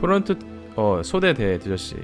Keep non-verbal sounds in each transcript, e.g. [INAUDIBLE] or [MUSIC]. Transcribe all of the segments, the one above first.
프론트 어 소대 대 드저씨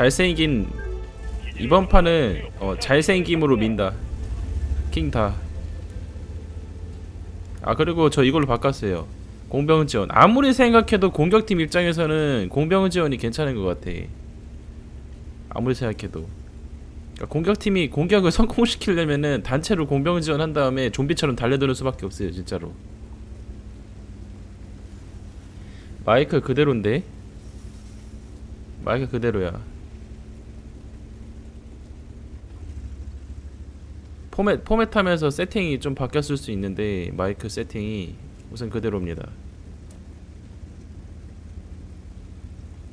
잘생긴 이번 판은 어, 잘생김으로 민다. 킹다. 아 그리고 저 이걸로 바꿨어요. 공병 지원. 아무리 생각해도 공격팀 입장에서는 공병 지원이 괜찮은 것 같아. 아무리 생각해도. 그러니까 공격팀이 공격을 [LAUGHS] 성공시키려면은 단체로 공병 지원 한 다음에 좀비처럼 달려드는 수밖에 없어요 진짜로. 마이크 그대로인데? 마이크 그대로야 포맷 포맷하면서 세팅이 좀 바뀌었을 수 있는데 마이크 세팅이 우선 그대로입니다.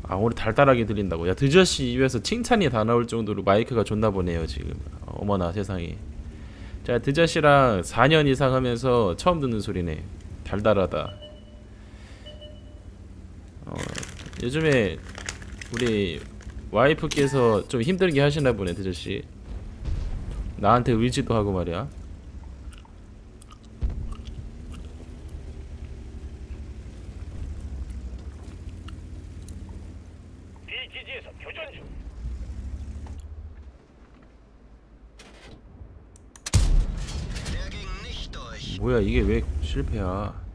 아 오늘 달달하게 들린다고. 야 드저씨 입에서 칭찬이 다 나올 정도로 마이크가 좋나 보네요 지금. 어머나 세상에. 자 드저씨랑 4년 이상 하면서 처음 듣는 소리네. 달달하다. 어, 요즘에 우리 와이프께서 좀 힘들게 하시나 보네 드저씨. 나한테 의지도 하고 말이야. 뭐야 이게 왜 실패야?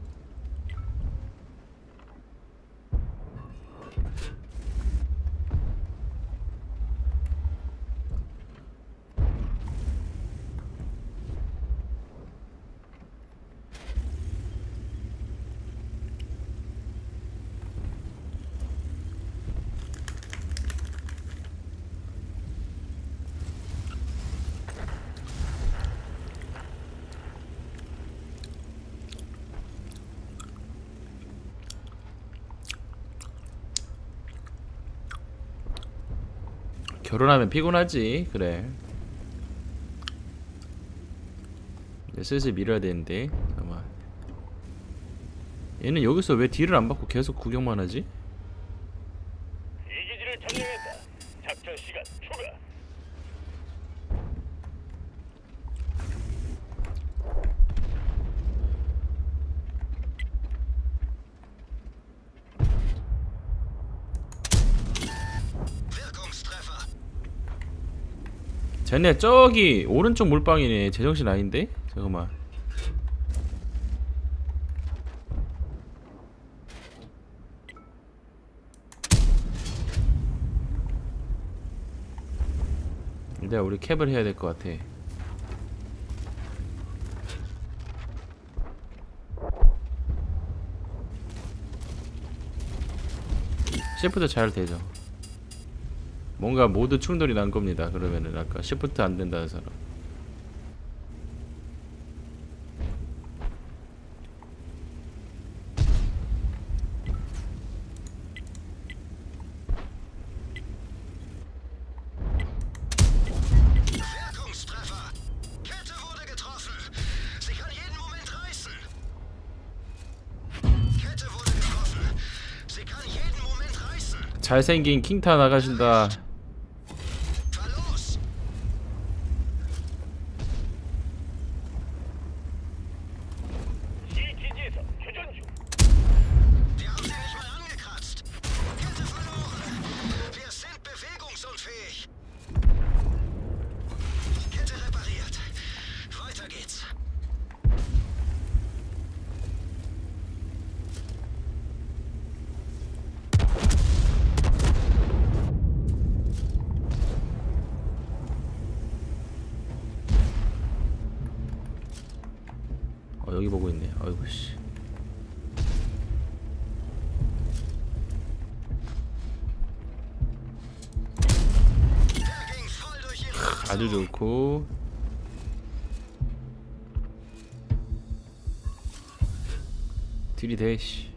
결혼하면 피곤하지. 그래. 이제 슬슬 밀어야 되는데 잠깐만 얘는 여기서 왜 딜을 안 받고 계속 구경만 하지? 쟤네 저기 오른쪽 몰빵이네. 제정신 아닌데? 잠깐만. 일단 우리 캡을 해야 될 것 같아. 시프트 잘 되죠 뭔가 모두 충돌이 난 겁니다. 그러면은 아까 시프트 안 된다는 사람. 잘생긴 킹타 나가신다. 아주 좋고 들이대 씨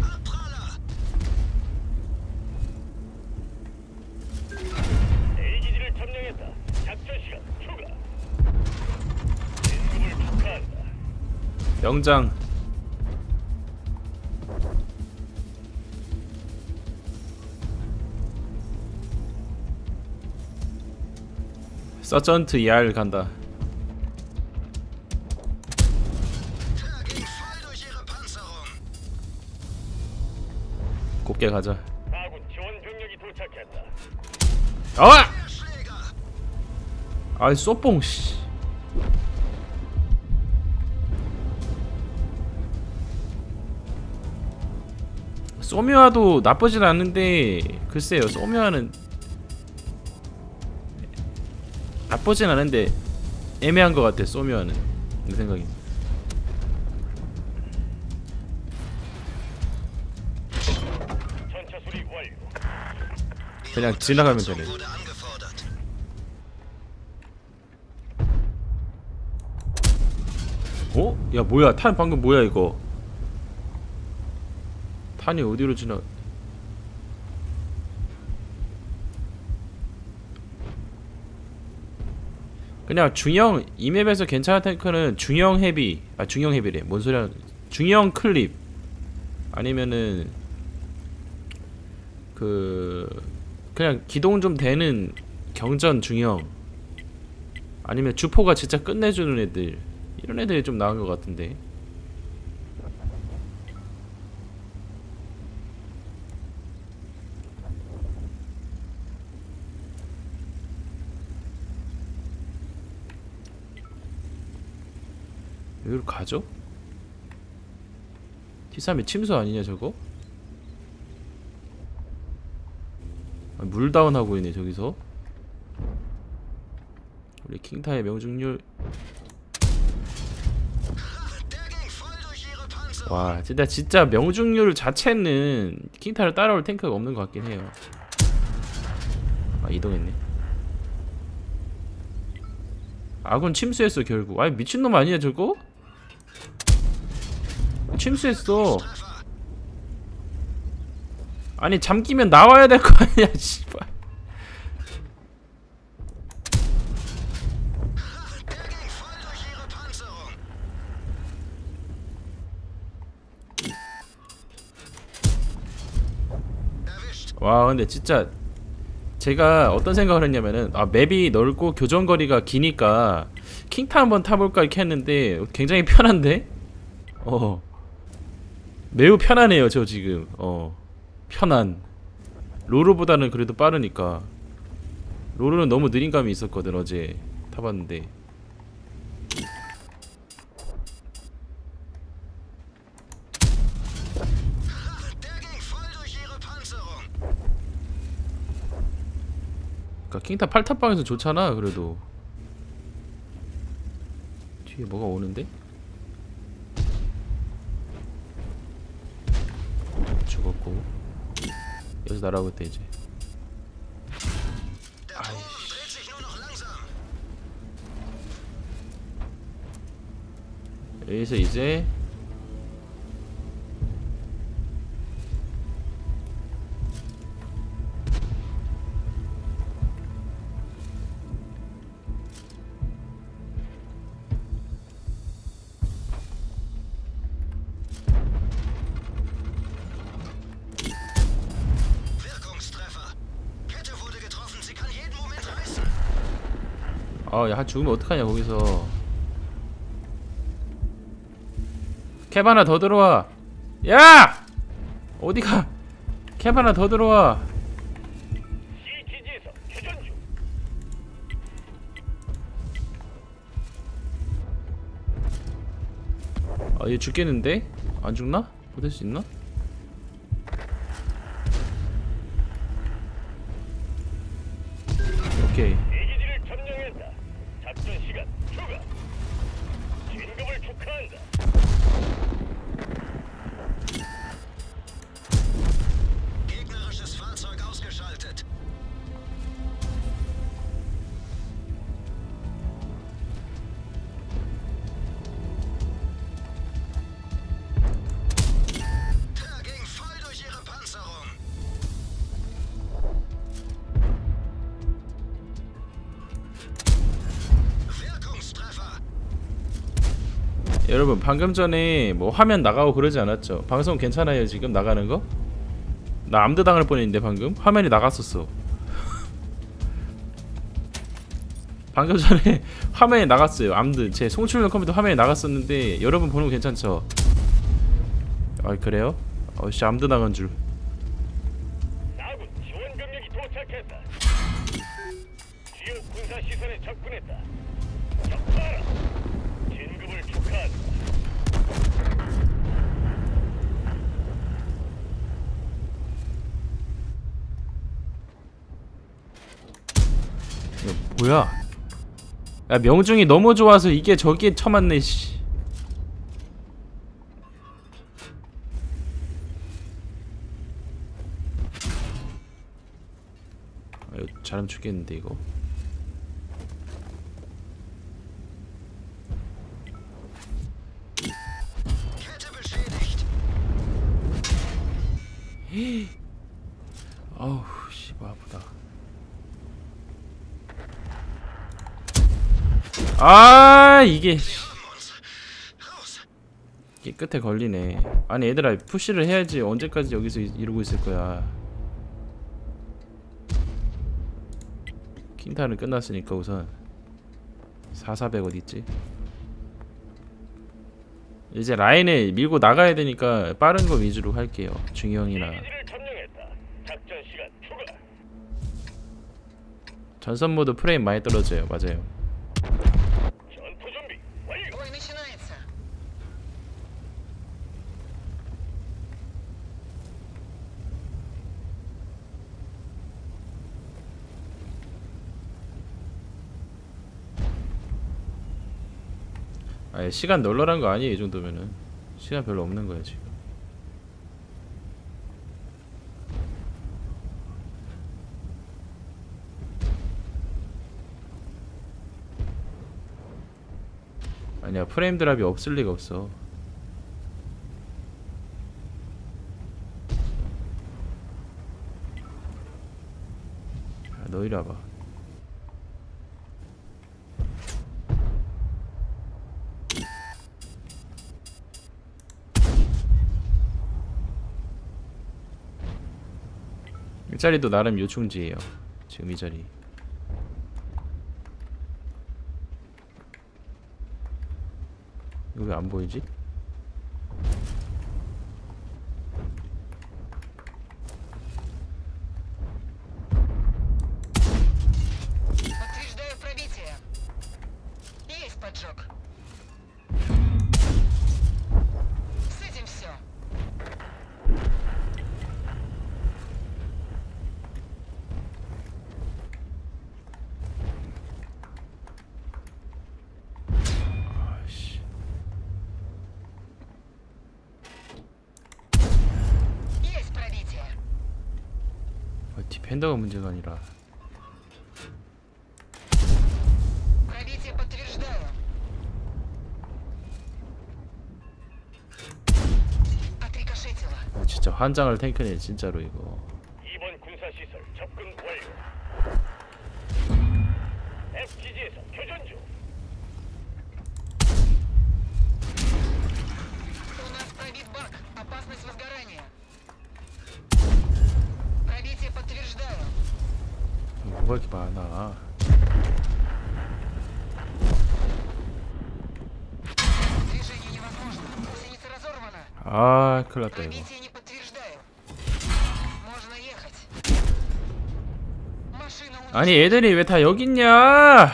Abpraller! A 기지를 점령했다. 작전 시간 추가. 진급을 축하한다. 명장 서전트 ER 간다. 곱게 가자. 어! 아이 쏘뽕 씨 소미화도 나쁘진 않은데 글쎄요 소미화는 나쁘진 않은데 애매한 것 같아 소미화는 내. Die 그냥 지나가면 되네. 어? 야 뭐야 탄 방금 뭐야 이거 탄이 어디로 지나 그냥 중형 이 맵에서 괜찮은 탱크는 중형 헤비 아 중형 헤비래. 뭔 소리야? 중형 클립. 아니면은 그 그냥 기동 좀 되는 경전 중형. 아니면 주포가 진짜 끝내주는 애들. 이런 애들이 좀 나은 것 같은데 여기로 가죠? T3이 침수 아니냐 저거? 아, 물 다운하고 있네 저기서 우리 킹타의 명중률. 와 진짜 진짜 명중률 자체는 킹타를 따라올 탱크가 없는 것 같긴 해요 아 이동했네 아군 침수했어 결국 아니 미친놈 아니야 저거? 침수했어! 아니 잠기면 나와야 될 거 아니야 [LAUGHS] 씨발. 와 근데 진짜 제가 어떤 생각을 했냐면은 아 맵이 넓고 교전거리가 기니까 킹타 한번 타볼까 이렇게 했는데 굉장히 편한데 어 매우 편하네요 저 지금 어 편한 로르보다는 그래도 빠르니까 로르는 너무 느린 감이 있었거든 어제 타봤는데. 그니까 킹타 8탑방에서 좋잖아 그래도 뒤에 뭐가 오는데? 죽었고 여기서 이제 nur noch langsam. 여기서 이제 야 죽으면 어떡하냐 거기서 캡 하나 더 들어와 야 어디가 캡 하나 더 들어와 C 기지에서 교전 중. 아얘 죽겠는데? 안 죽나? 버틸 수 있나? 여러분 방금 전에 뭐 화면 나가고 그러지 않았죠? 방송 괜찮아요 지금 나가는 거? 나 암드 당할 뻔했는데 방금 화면이 나갔었어. [LAUGHS] 방금 전에 [LAUGHS] 화면이 나갔어요. 암드 제 송출용 컴퓨터 화면이 나갔었는데 여러분 보는 거 괜찮죠? 아 그래요? 어씨 암드 나간 줄. 뭐야? 야 명중이 너무 좋아서 이게 저기에 처맞네 씨. 아, 이거 잘하면 죽겠는데 이거. 씨발 아프다. 아 이게. 이게 끝에 걸리네. 아니 얘들아 푸시를 해야지 언제까지 여기서 이- 이러고 있을 거야. 킹타는 끝났으니까 우선 4400 어디 있지? 이제 라인을 밀고 나가야 되니까 빠른 거 위주로 할게요. 중형이나. 전선 모드 프레임 많이 떨어져요. 맞아요. 아 시간 널널한 거 아니에요 이 정도면은 시간 별로 없는 거야 지금. 아니야 프레임 드랍이 없을 리가 없어. 야, 너 이리 와봐. 자리도 나름 요충지예요. 지금 이 자리. 이거 왜안 보이지? 팬더가 문제가 아니라. 아, 진짜 환장을 탱크네 진짜로 이거. 큰일 났다 이거. 아니 애들이 왜 다 여기 있냐?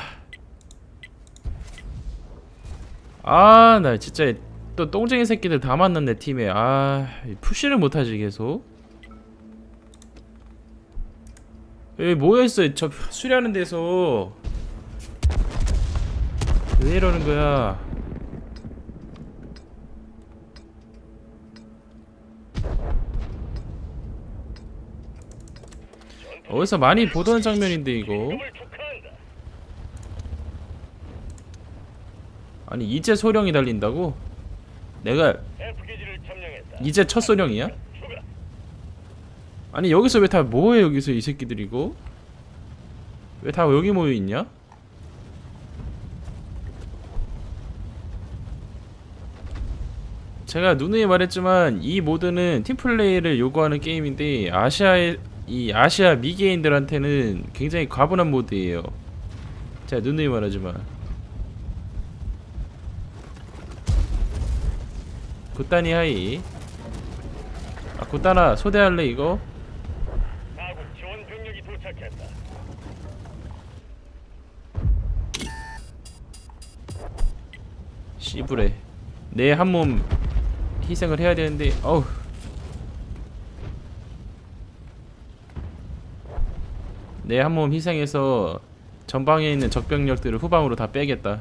아 나 진짜 또 똥쟁이 새끼들 다 맞는데 팀에. 아 푸시를 못하지 계속. 여기 모여있어? 저 수리하는 데서. 왜 이러는 거야? 어디서 많이 보던 장면인데 이거. 아니 이제 소령이 달린다고? 내가. 이제 첫 소령이야? 아니 여기서 왜 다 뭐해 여기서 이 새끼들 이거? 왜다 여기 모여 있냐? 제가 누누이 말했지만 이 모드는 팀플레이를 요구하는 게임인데 아시아의 이 아시아 미개인들한테는 굉장히 과분한 모드예요. 제가 누누이 말하지만 굿다니 하이. 아 굿다나 소대할래 이거? 씨부레. 내 한 몸 희생을 해야 되는데 어우 내 한 몸 희생해서 전방에 있는 적병력들을 후방으로 다 빼겠다.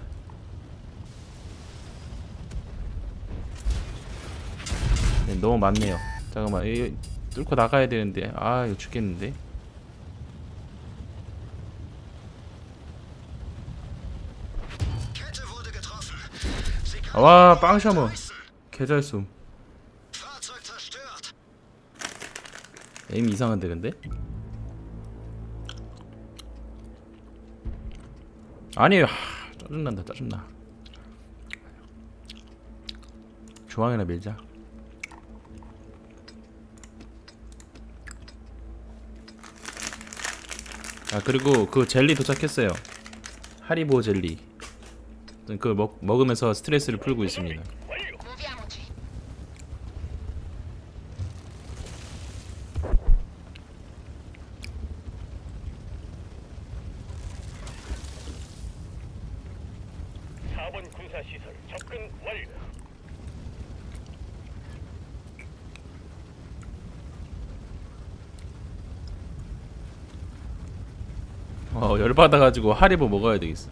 네, 너무 많네요. 잠깐만 이거 뚫고 나가야 되는데. 아 이거 죽겠는데? 와 빵샤머. zerstört. 에임 이상한데 근데? 아니 하, 짜증난다 짜증나. 중앙이나 밀자. 아 그리고 그 젤리 도착했어요. 하리보 젤리. 그걸 먹, 먹으면서 스트레스를 풀고 있습니다 완료. Muoviamoci. 사번 군사 시설 접근 완료. 어 열 받아가지고 하리보 먹어야 되겠어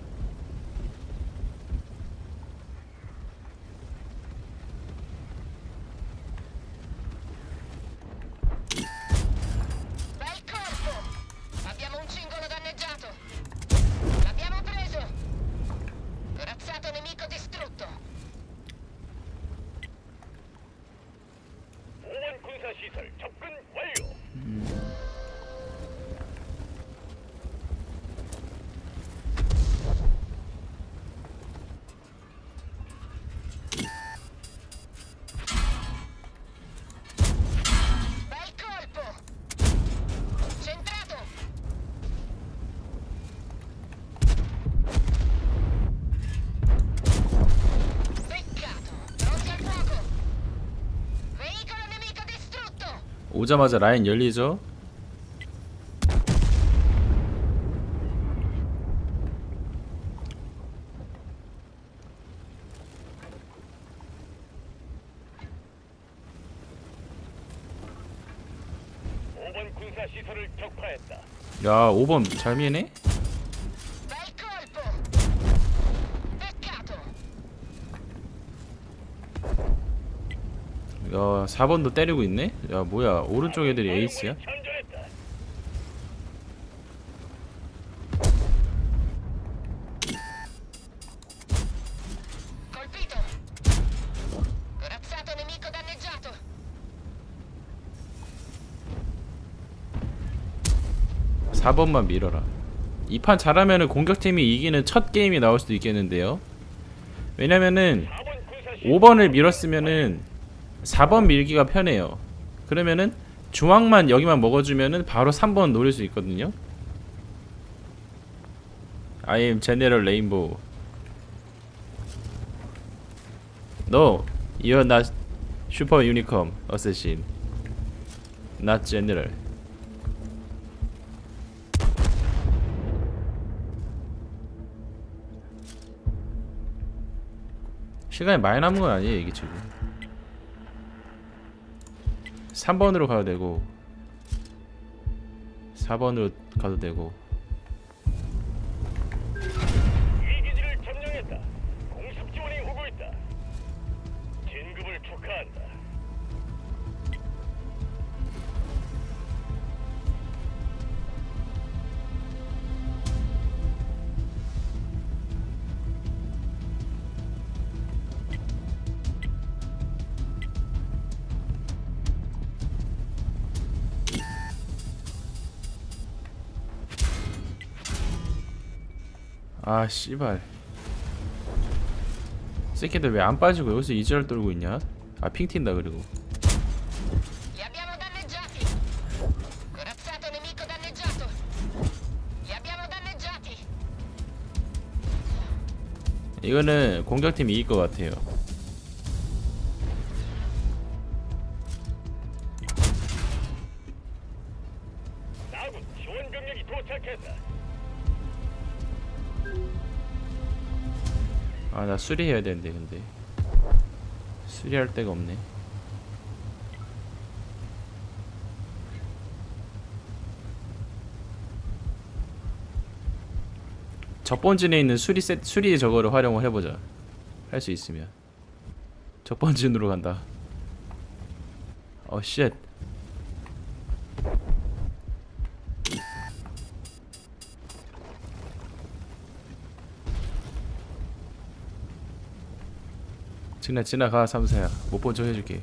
오자마자 라인 열리죠. 야 5번 잘 미네? 야 4번도 때리고 있네? 야 뭐야 오른쪽 애들이 에이스야? 현절했다. Colpito! Corazzato nemico danneggiato! 사 4번만 밀어라 이 판 잘하면은 공격팀이 이기는 첫 게임이 나올 수도 있겠는데요 왜냐면은 4번 군사 시설 5번을 밀었으면은 4번 밀기가 편해요 그러면은 중앙만 여기만 먹어주면은 바로 3번 노릴 수 있거든요 I am General Rainbow No, you're not Super Unicorn Assassin Not General 시간이 많이 남은 건 아니에요 이게 지금 3번으로 가도 되고 4번으로 가도 되고 아 씨발 새끼들 왜 안 빠지고 여기서 이지랄 떨고 있냐 아 핑 튄다 그리고. 이거는 공격팀이 이길 것 같아요 나 수리해야 되는데 근데. 수리할 데가 없네. 첫 번진에 있는 수리 세 수리 저거를 활용을 해보자. 할 수 있으면. 첫 번진으로 간다. 어쉣 지나 지나가 삼사야 못 본 척 해줄게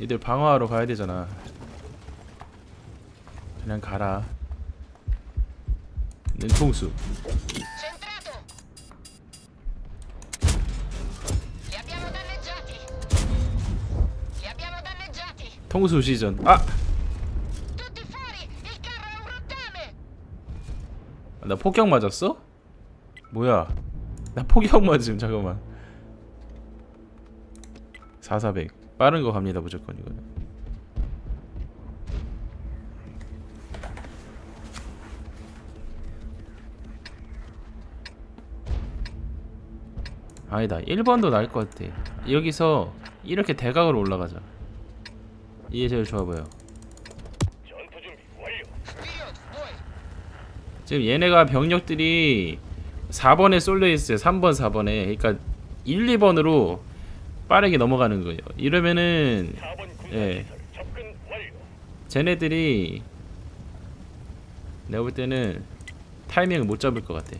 니들 방어하러 가야 되잖아 그냥 가라 danneggiati. 통수 시전 아! 나 폭격 맞았어? 뭐야? 나 폭격 맞음 잠깐만. 4400 빠른 거 갑니다 무조건 이거는. 아니다 1번도 나을 것 같아. 여기서 이렇게 대각으로 올라가자. 이게 제일 좋아 보여 지금 얘네가 병력들이 4번에 쏠려 있어요. 3번, 4번에. 그러니까 1, 2번으로 빠르게 넘어가는 거예요. 이러면은 4번 군사 예. 쟤네들이 내가 볼 때는 타이밍을 못 잡을 것 같아.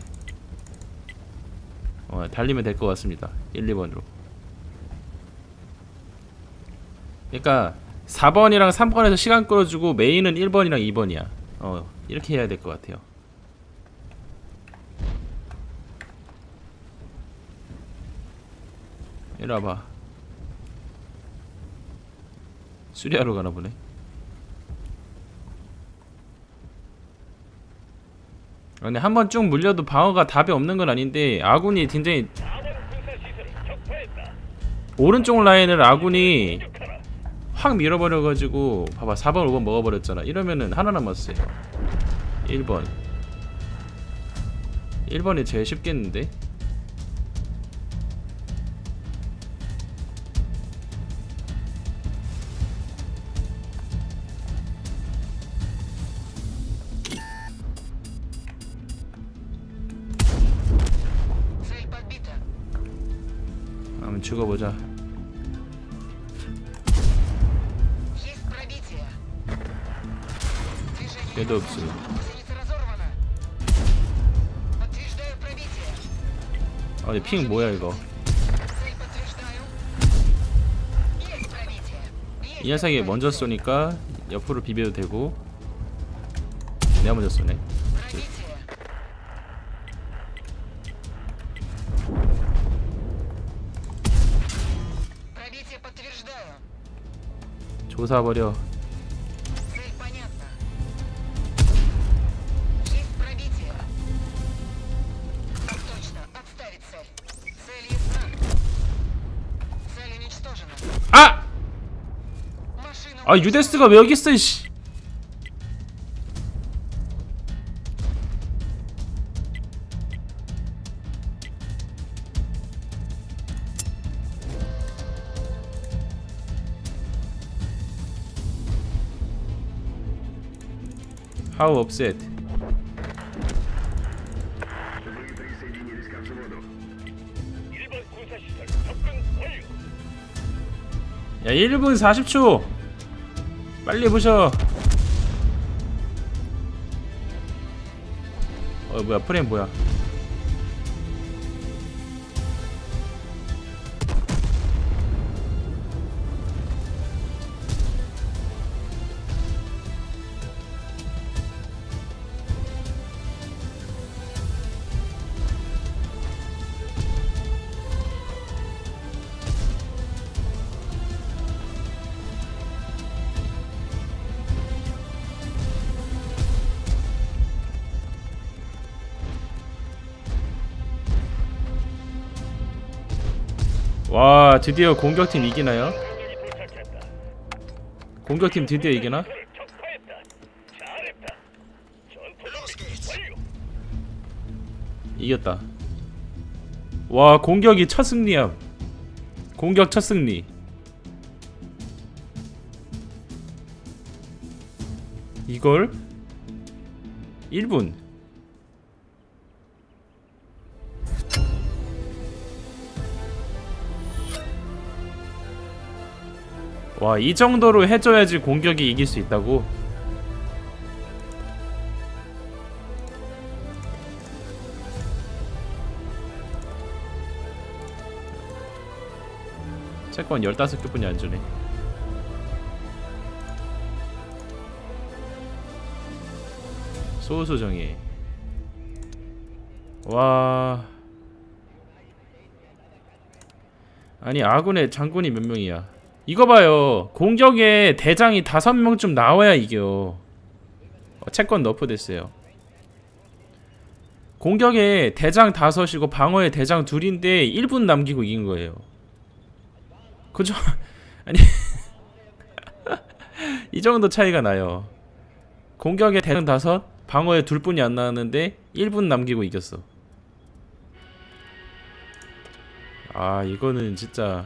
어, 달리면 될 것 같습니다. 1, 2번으로. 그러니까 4번이랑 3번에서 시간 끌어주고 메인은 1번이랑 2번이야. 어, 이렇게 해야 될 것 같아요. 이리 와봐. 수리하러 가나 보네. 아, 근데 한 번 쭉 물려도 방어가 답이 없는 건 아닌데 아군이 굉장히 4번 군사 시설을 적파했다. 오른쪽 라인을 아군이. 확 밀어버려가지고 봐봐 4번 5번 먹어버렸잖아 이러면은 하나 남았어요 1번 1번이 제일 쉽겠는데 죽어보자. 얘도 없어 아니 핑 뭐야 이거? 이 녀석이 먼저 쏘니까 옆으로 비벼도 되고 내가 먼저 쏘네. 조사버려 아! 아 유데스가 왜 여기 있어 이씨 How upset? 1번 군사 시설 접근 완료. 야 1분 40초 빨리 보셔 어 뭐야 프레임 뭐야 와 드디어 공격팀 이기나요? 공격팀 드디어 이기나? 이겼다. 와 공격이 첫 승리야. 공격 첫 승리. 이걸 1분. 와, 이 정도로 해줘야지 공격이 이길 수 있다고? 채권 15개뿐이 안 주네. 소수정이. 와. 아니 아군의 장군이 몇 명이야? 이거 봐요. 공격에 대장이 다섯 명쯤 나와야 이겨. 어, 채권 너프 됐어요. 공격에 대장 다섯이고 방어에 대장 둘인데 1분 남기고 이긴 거예요. 그죠? [LAUGHS] 아니 [LAUGHS] 이 정도 차이가 나요. 공격에 대장 다섯, 방어에 둘 뿐이 안 나왔는데 1분 남기고 이겼어. 아 이거는 진짜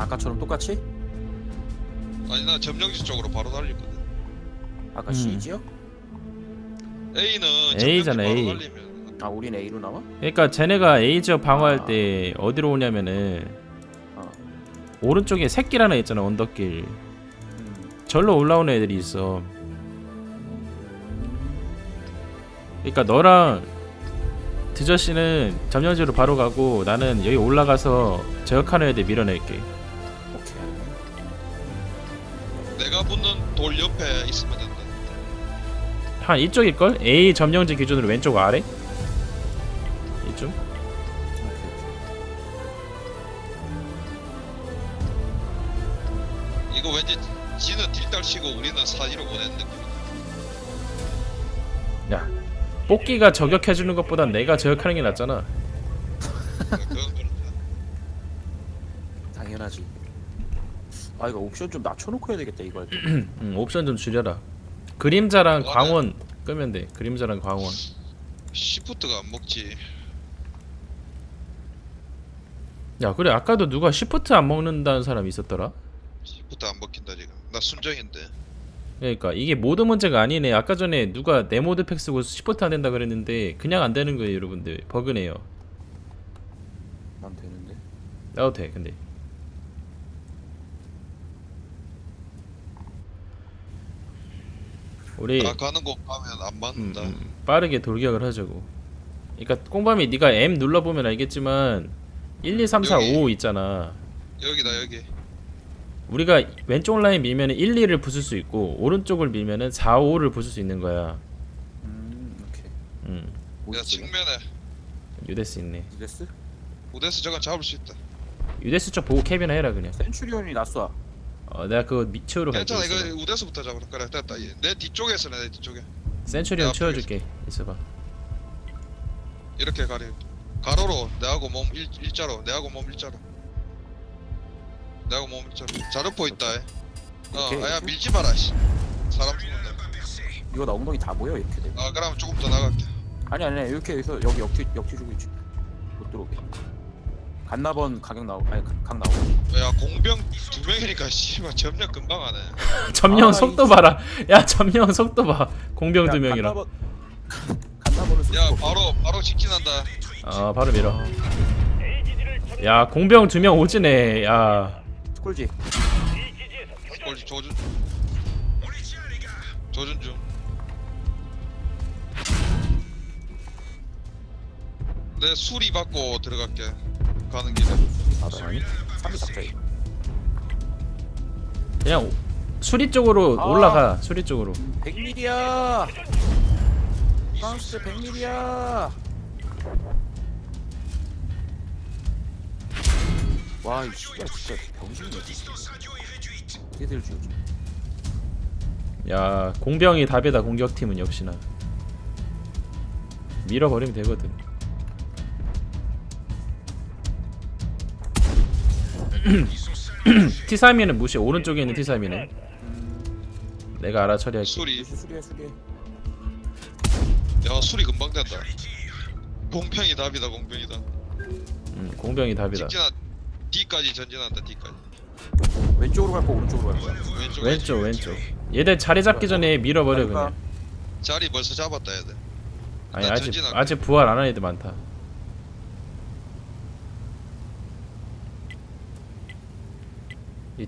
아까처럼 똑같이? 아니 나 점령지 쪽으로 바로 달리거든. 아까 음. C지요? A는 A잖아, 바로 A. 달리면 아 우린 A로 나와? 그러니까 쟤네가 A 지역 방어할 아. 때 어디로 오냐면은 어. 오른쪽에 새길 하나 있잖아 언덕길 음. 절로 올라오는 애들이 있어 그러니까 너랑 드저씨는 점령지로 바로 가고 나는 여기 올라가서 저역하는 애들 밀어낼게 내가 붙는 돌 옆에 있으면 된다. 한 이쪽일 걸? A 점령지 기준으로 왼쪽 아래? 이쪽? 이거 왠지 지는 딜달 치고 우리는 사이로 보내는 느낌. 야 뽑기가 저격해주는 것보단 내가 저격하는 게 낫잖아 그건 그렇다. 당연하지 아 이거 옵션 좀 낮춰놓고 해야 되겠다 이거 할때 응, [CLEARS THROAT] 옵션 좀 줄여라. 그림자랑 어, 광원 끄면 돼. 그림자랑 광원. 시프트가 안 먹지. 야 그래. 아까도 누가 시프트 안 먹는다는 사람 있었더라? 시프트 안 먹힌다 지금. 나 순정인데. 그러니까 이게 mod 문제가 아니네. 아까 전에 누가 내 mod pack 쓰고 시프트 안 된다 그랬는데 그냥 안 되는 거예요 여러분들. 버그네요. 난 되는데? 나도 돼 근데 우리 나 가는 곳 가면 안 음, 맞는다. 음, 빠르게 돌격을 하자고. 그러니까 꽁밤이 네가 M 눌러 보면 알겠지만 1, 2, 3, 4, 여기. 5 있잖아. 여기다 여기. 우리가 왼쪽 라인 밀면은 1, 2를 부술 수 있고 오른쪽을 밀면은 4, 5를 부술 수 있는 거야. 음 오케이. 음. 뭐야 측면에. 유데스 있네. 이데스? 우데스 저건 잡을 수 있다. 유데스 쪽 보고 캡이나 해라 그냥. 센츄리온이 낯쏴 어 내가 그거 미, 치우러 갈게 괜찮아 있어봐. 이거 우데스부터 잡으라. 그래 됐다. 얘. 내 뒤쪽에 있어 내 뒤쪽에. 센츄리온 내가 치워줄게 있어봐 이렇게 가리. 가로로 내하고 몸 일, 일자로 내하고 몸 일자로. 내하고 몸 일자로. 자르포 있다. 어. 아야 밀지 마라. 씨. 사람 죽는다. 이거 나 엉덩이 다 보여 이렇게 되면 아 그럼 조금 더 나갈게. 아니 아니 이렇게 해서 여기 역티 역티 주고 있지 못 들어오게 간나번 가격 나오 아니 각- 각 나오고 야 공병 두 명이니까 씨발 점령 금방 하네. [LAUGHS] 점령 아, 속도 이- 봐라 야 점령 속도 봐 공병 두 야, 명이라 간나번 야. 바로 바로 직진한다. 아 바로 밀어. 야 공병 두 명 오지네 야 교전. 꼴 조준. 조준 중. 내 수리 받고 들어갈게. 가는 길에. 아니 3위 갑자기 그냥 오- 수리 쪽으로 아. 올라가 수리 쪽으로. 100mm야. 프랑스 100mm야. 와 이 씨발 진짜 병신이네 얘들 지금 야 공병이 답이다 공격팀은 역시나. 밀어버리면 되거든 [CLEARS THROAT] T3이는 무시 오른쪽에 있는 T3이는? 내가 알아 처리할게. 수리. 수리 수리해 수리해. 야 수리 금방 된다. 공평이 답이다 공평이다. 음, 공병이 답이다. 직진한 D까지 전진한다 D까지. 왼쪽으로 갈거 오른쪽으로 갈 거야? 왼쪽 왼쪽 왼쪽. 얘들 자리 잡기 전에 밀어버려 그냥. 자리 벌써 잡았다 얘들. 아니 나 아직 전진할게. 아직 부활 안 한 애들 많다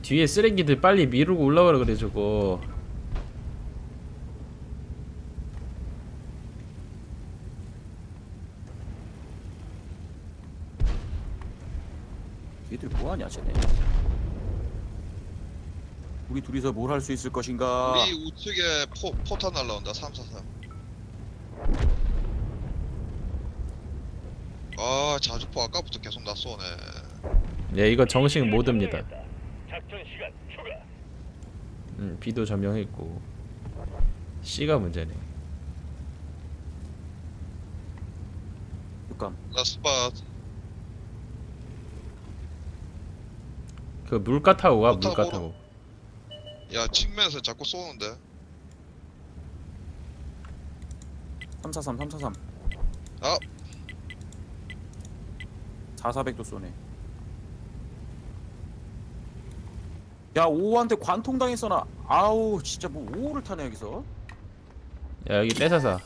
뒤에 쓰레기들 빨리 미루고 올라오라 그래 저거. 얘들 뭐하냐 쟤네? 우리 둘이서 뭘 할 수 있을 것인가? 우리 우측에 포, 포탄 날라온다 343 아 자주포 아까부터 계속 나 쏘네. 예 이거 정식 모드입니다 작전 시간 추가. 음, B도 점령했고 C가 문제네. 육감. 나 스팟 그 물가 타고 가못 물가 타고. 타고. 야 측면에서 자꾸 쏘는데. 343 343 아. 4400도 쏘네 야 5호한테 관통 당했어나. 아우 진짜 뭐 5호를 타네 여기서. 야 여기 떼사사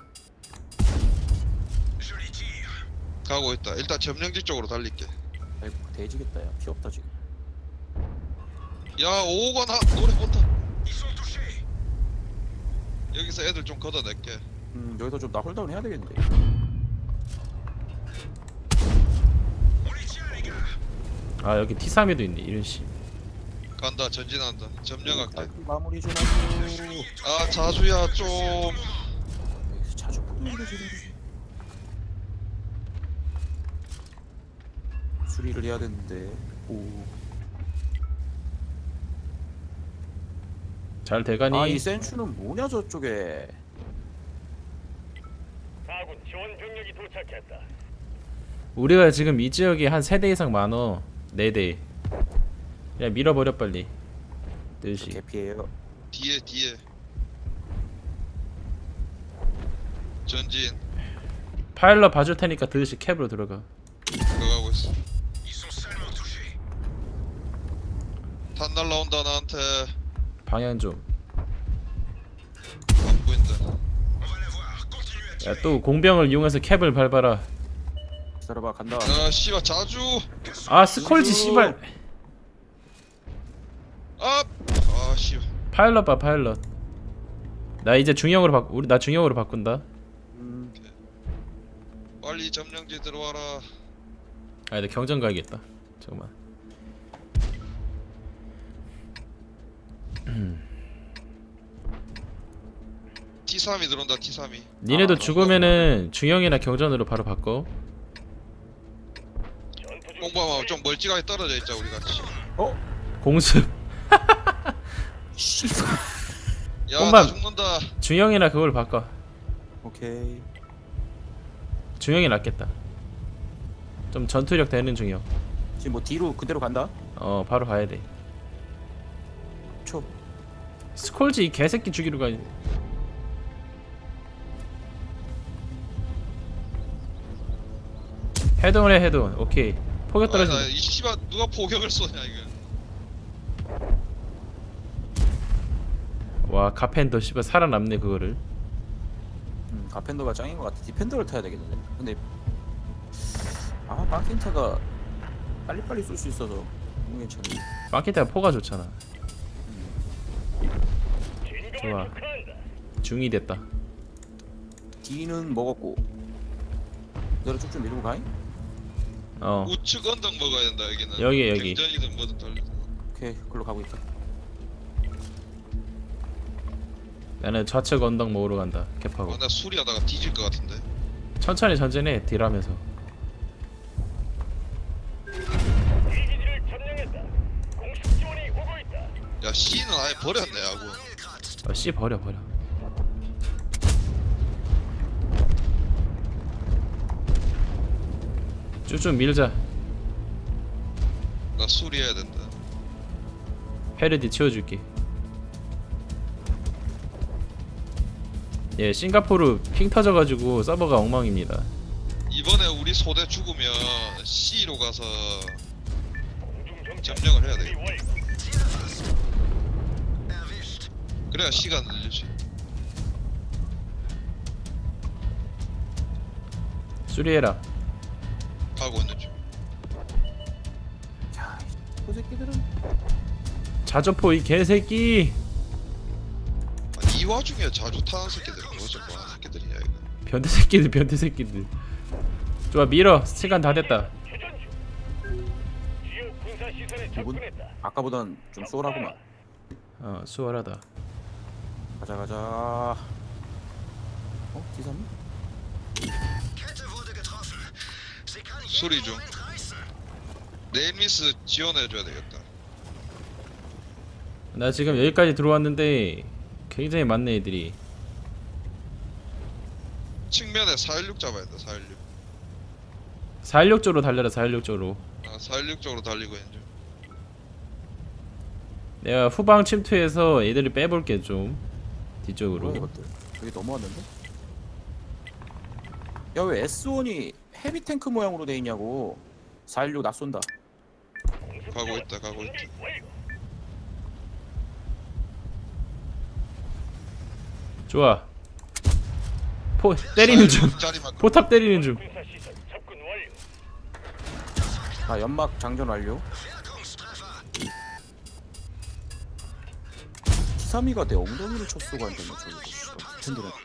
가고 있다. 일단 점령지 쪽으로 달릴게. 아이고 돼지겠다 야. 피 없다 지금. 야 오호가 나 노래 본다 여기서 애들 좀 걷어낼게. 음 여기서 좀 나 홀다운 해야 되겠는데. 아 여기 T3에도 있네 이런 씨 간다 전진한다. 점령할게. 빨리 마무리 좀 하고. 아 자주야 좀. 자주 게 지금. 수리를 해야 되는데. 오. 잘 돼가니? 아 이 센츄는 뭐냐 저쪽에. 아군 지원 병력이 도착했다. 우리가 지금 이 지역에 한세대 이상 많어 네대 그냥 밀어버려 빨리. 뜻이 개피해요. 뒤에 뒤에. 전진. 파일럿 봐줄 테니까 드시 캡으로 들어가. 들어가고 있어. 탄 날라온다 나한테. 방향 좀. 안 보인다. 야? 또 공병을 이용해서 캡을 밟아라. 기다려봐 간다. 아 씨발 자주. 아 스콜지 씨발 아! 아 씨발. 파일럿 봐 파일럿. 나 이제 중형으로 바 우리 나 중형으로 바꾼다. 음, 빨리 점령지 들어와라. 아 근데 경전 가야겠다. 잠깐만. [CLEARS THROAT] T3이 들어온다 T3이. 니네도 아, 죽으면은 중형이나 경전으로 바로 바꿔. 공부하면 좀 멀찌감히 떨어져 있자 우리 같이. 어? 공습. 씨 야. 나 죽는다. 중형이나 그걸 바꿔. 오케이. 중형이 낫겠다. 좀 전투력 되는 중형 지금 뭐 뒤로 그대로 간다? 어 바로 가야 돼. 초. 스콜지 이 개새끼 죽이러 가 헤드온 해 헤드온 오케이. 포격 아니 떨어진다. 나 이 씨발 누가 포격을 쏘냐 이거 와 카펜더 씨발 살아남네 그거를. 음, 가펜더가 짱인 것 같아. 디펜더를 타야 되겠는데. 근데 아 마킨타가 빨리빨리 쏠 수 있어서 너무 괜찮네 마켓테가 포가 좋잖아. 좋아. 중이 됐다. D는 먹었고. 너를 쭉쭉 밀고 가잉? 어. 우측 언덕 먹어야 된다 여기는. 여기, 여기. 경전이든 뭐든 돌리든 오케이 글로 가고 있다 나는 좌측 언덕 먹으러 간다 캡하고. 아, 나 수리하다가 뒤질 것 같은데? 천천히 전진해 딜하면서. 야 C는 아예 버렸네 아군. 아, 씨 버려 버려. 쭉쭉 밀자. 나 수리해야 된다. 헤르디 치워줄게 예 싱가포르 핑 터져가지고 서버가 엉망입니다 이번에 우리 소대 죽으면 C로 가서 점령을 해야 돼. 그래야 시간 늘리지. 수리해라 가고 있는 중. 자, 이 새끼들은 자저포 이 개새끼 이 와중에 자주 타는 새끼들은 도대체 뭐하는 새끼들이냐 이거. 변태 새끼들 변태 새끼들 좋아 밀어 시간 다 됐다 이분. 아까보단 좀 쏠하구만. 어 수월하다 가자 가자. 어? Joe. Moment reißen. 네일미스 지원해줘야 되겠다. 나 지금 여기까지 들어왔는데 굉장히 많네 애들이 측면에 416 잡아야 돼. 416. 416 쪽으로 달려라 416 쪽으로 아, 416 쪽으로 달리고 있는 중. 내가 후방 침투해서 애들을 빼볼게 좀 뒤쪽으로 이것들? 여기 넘어왔는데? 야 왜 S1이 헤비 탱크 모양으로 돼 있냐고. 416 낯쏜다. 가고 있다. 가고 있다. 준비 완료. 좋아 포 때리는 중 포탑 때리는 중. 아 연막 장전 완료. Wirkungstreffer. 기삼이가 내 엉덩이를 쳤어 간다며 저거. 팬들한 고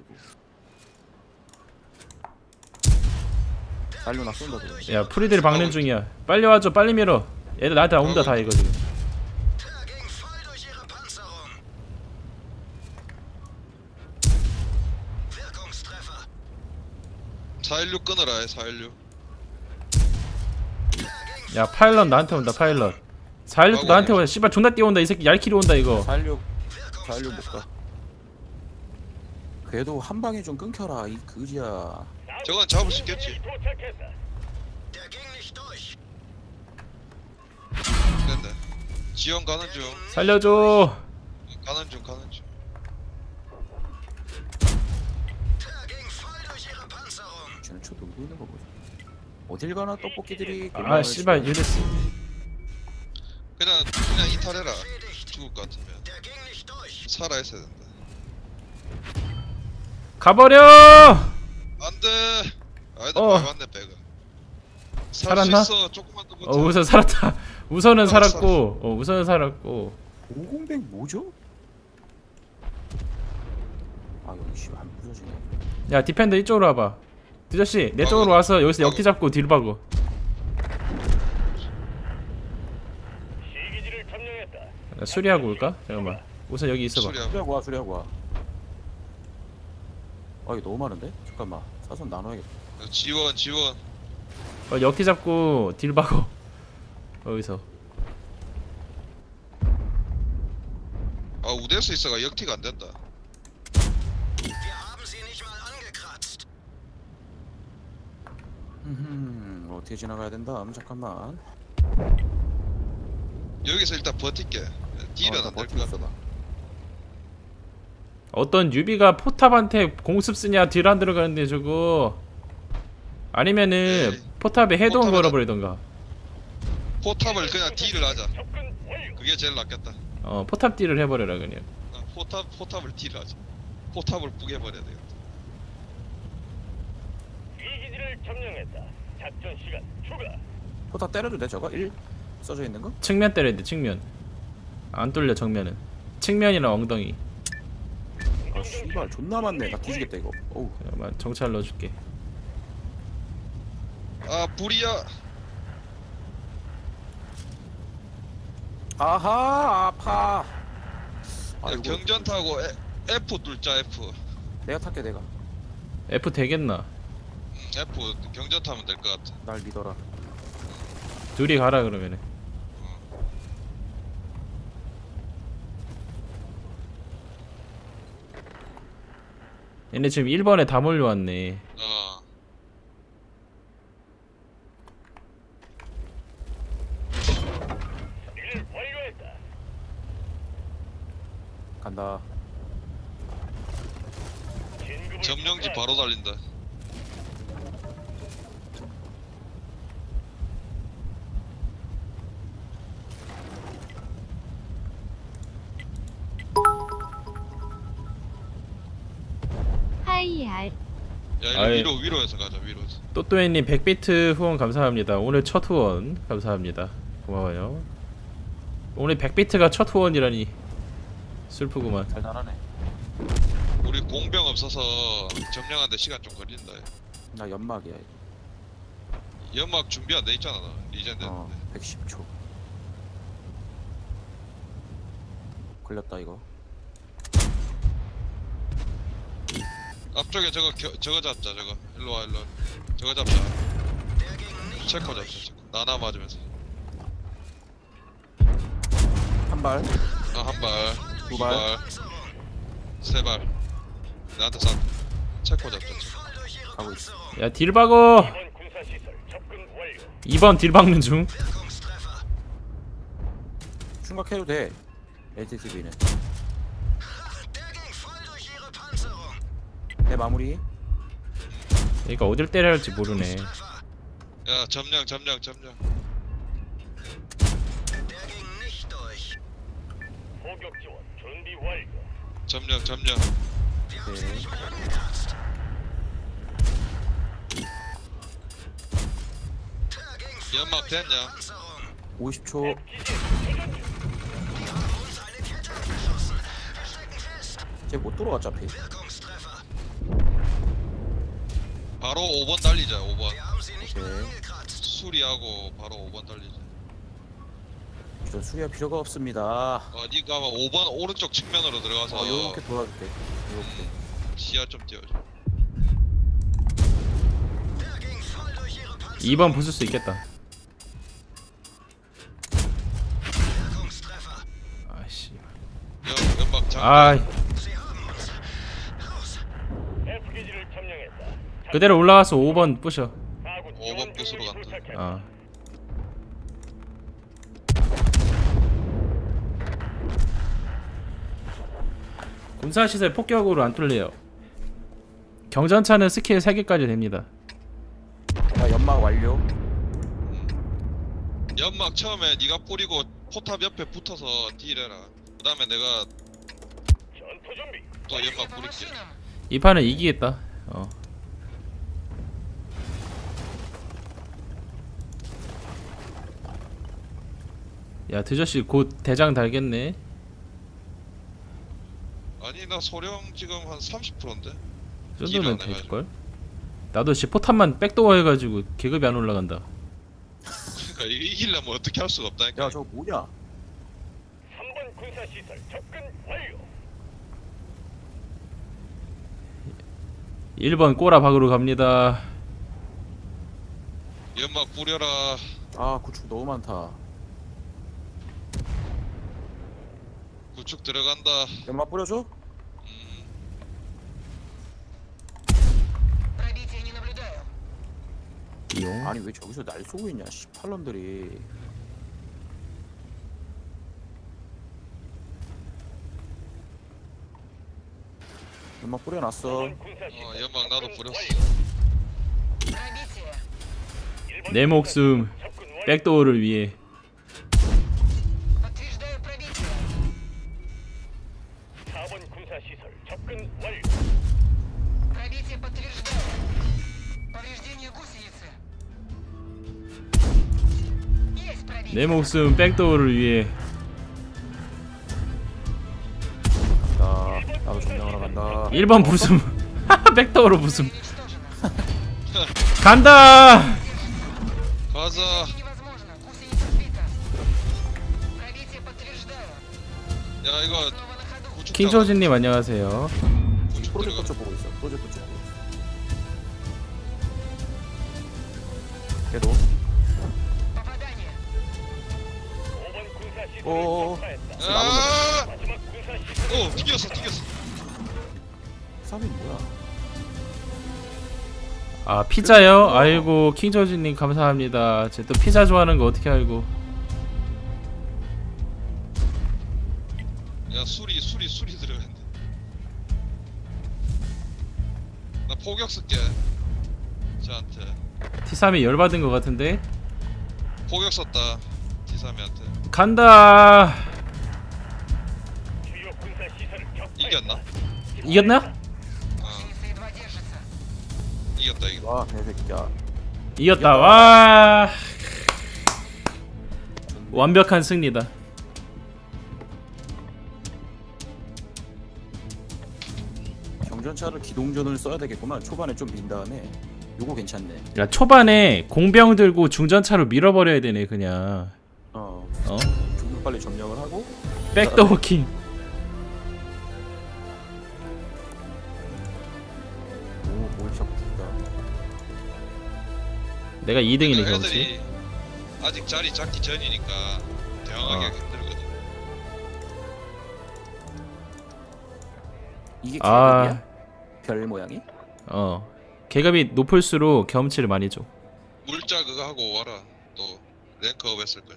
달려 낯쏜다 저거. 야 프리들이 박는 중이야 빨리 와줘 빨리 밀어 얘들 나한테 온다 다 이거 지금 416 끊어라. 해, 416. 야 파일럿 나한테 온다 파일럿 416도 나한테 온다 씨발 존나 뛰어온다 이 새끼 얄키리 온다 이거 416 416 못 가. 그래도 한 방에 좀 끊겨라 이 그지야. 저건 잡을 수 있겠지. 된다. 지원 가는 중. 살려줘 가는 중. 가는 중. 있는 거 보자. 어딜 가나 떡볶이들이. 아 씨발 이랬어 그냥 그냥 이탈해라. 죽을 것 같으면. 살아 있어야 된다. 가버려 안돼. 아이들 어. 밟았네 배가. 살았나? 있어. 조금만 더. 어 우선 살았다 우선은 어, 살았고 어 우선은 살았고 5공백 뭐죠? 아 여기 씨발 안 부서지네. 야 디펜더 이쪽으로 와봐 드저씨 내 쪽으로 와서 여기서 역기 잡고 뒤로 박어. 나 수리하고 올까? 잠깐만 우선 여기 있어봐 소리야. 수리하고 와 수리하고 와. 아 이게 너무 많은데? 잠깐만 사선 나눠야겠다. 지원 지원. 어, 역기 잡고 뒤로 박어 여기서 아 우대수 있어가 역티가 안 된다. 음 어떻게 지나가야 된다? 음, 잠깐만. 여기서 일단 버틸게. 딜은 어, 나안될 버티고 것 같다. 있어봐. 어떤 유비가 포탑한테 공습 쓰냐 딜 안 들어가는데 저거 아니면은 에이, 포탑에 해동 걸어버리던가 포탑을 그냥 deal을 하자. 그게 제일 낫겠다. 어 포탑 deal을 해버려라 그냥 아, 포탑 포탑을 deal을 하자. 포탑을 뿌개버려야 되겠 다. 시기지를 점령했다. 작전 시간 추가. 포탑 때려도 돼 저거? 1 써져 있는 거? 측면 때려야 돼 측면 안 뚫려 정면은 측면이랑 엉덩이 아 씨발 존나 많네. 나 뒤지겠다 이거. 어우. 잠깐만 정찰 넣어줄게 아 불이야. 아하 아파. 야, 아이고, 경전 타고 에, F 뚫자 F. 내가 탈게 내가. F 되겠나 음, F 경전 타면 될 것 같아. 날 믿어라. 둘이 가라 그러면은 얘네 지금 1번에 다 몰려왔네 어. 간다. 점령지. 바로 달린다. 하이알. 야, 아이. 위로 위로에서 가자. 위로에서. 또또애님 100비트 후원 감사합니다 오늘 첫 후원 감사합니다 고마워요 오늘 100비트가 첫 후원이라니 슬프구만 잘 나가네. 우리 공병 없어서 점령하는데 시간 좀 걸린다. 나 연막이야. 이거. 연막 준비 안 돼 있잖아. 나. 리젠 어, 됐는데. 110초. 걸렸다 이거. 앞쪽에 저거 겨, 저거 잡자. 저거. 일로 와 일로. 와. 저거 잡자. 체커 잡자. 체커. 나나 맞으면서. 한 발. 아, 한 발. 두두 발. 발. 세 발. 나한테 쏴. 체커 잡자. 가고 있어. 야 deal 박어 접근 완료. 2번 deal 박는 중 충각해도 돼. LTTV는. 내 마무리. 그러니까 어딜 때려야 할지 모르네 야, 점령 점령 점령. 지원 준비 완료. 점령 점령. 오케이. Voll 연막 됐냐? Panzerung. 50초. Uns eine Kette abgeschossen. Wir stecken fest. 쟤못 들어와 어차피. 바로 5번 달리자. 5번. Wir haben sie nicht mehr Okay. angekratzt. 수리하고 바로 5번 달리자. 저 수리할 필요가 없습니다. 어, 니가 아마 5번 오른쪽 측면으로 들어가서 어, 요렇게 도와줄게. 요렇게. 시야 좀 띄워줘. Der ging voll durch ihre Panzerung. 2번 부술 수 있겠다. 아씨 연, 연막 장. 아 Sie haben uns. Los. F 기지를 점령했다. 그대로 올라가서 5번 부셔. 5번 부수로 간다. 어. 군사시설 폭격으로 안 뚫려요. 경전차는 스킬 3개까지 됩니다. 아, 연막 완료. 음. 연막 처음에 네가 뿌리고 포탑 옆에 붙어서 딜해라. 그 다음에 내가 또 연막 뿌릴게. 이 판은 이기겠다. 어. 야, 드저씨 곧 대장 달겠네. 아니 나 소령 지금 한 30%인데. 이 정도면 될걸? 나도 씨 포탄만 백도어 해가지고 계급이 안 올라간다. 이게 이기려면 어떻게 할 수가 없다니까. 야, 저거 뭐냐? 3번 군사 시설 접근 완료. 1번 꼬라 박으로 갑니다. 연막 뿌려라. 아, 구축 너무 많다. 구축 들어간다. 연막 뿌려줘? 음, Пробития не наблюдаю. 이용. 아니 왜 저기서 날 쏘고 있냐? 18놈들이. 연막 뿌려놨어. 3번 군사 시설 어, 연막 나도 접근 뿌렸어. 완료. Пробитие. 일본 내 군사 목숨 시설 접근 완료. 백도어를 위해. 내 목숨 백도어를 위해. 나 나도 점령하러 간다. 1번 부숨. [LAUGHS] 백도어로 부숨. [LAUGHS] 간다! 가자. 야 이거 킹초진님 안녕하세요. 5번 군사 시설 어어어. 접하했다. 아! 오 튀겼어 튀겼어. 싸움이 뭐야? 아 피자요? 아이고 킹저지님 감사합니다. 제 또 피자 좋아하는 거 어떻게 알고? 야 술이 술이 술이 들어간다 나 포격 쓸게 저한테 T3이 열 받은 거 같은데 포격 썼다 디사미한테 간다. 이겼나? 이겼나? 어. 이겼다 이겼다. 와 개새끼야. 이겼다 와. 완벽한 승리다. 경전차를 기동전을 써야 되겠구만. 초반에 좀 민 다음에 요거 괜찮네. 야 초반에 공병 들고 중전차로 밀어버려야 되네 그냥. 어 어? 좀더 빨리 점령을 하고 백더 워킹. 오 몰샷 좋다 내가 2등이네 그러니까 경치. 애들이 아직 자리 잡기 전이니까 대응하기 어. 힘들거든 이게 아. 계급이야? 별 모양이? 어. 계급이 높을수록 경험치를 많이 줘. 물자 그거 하고 와라 또 랭크업 했을걸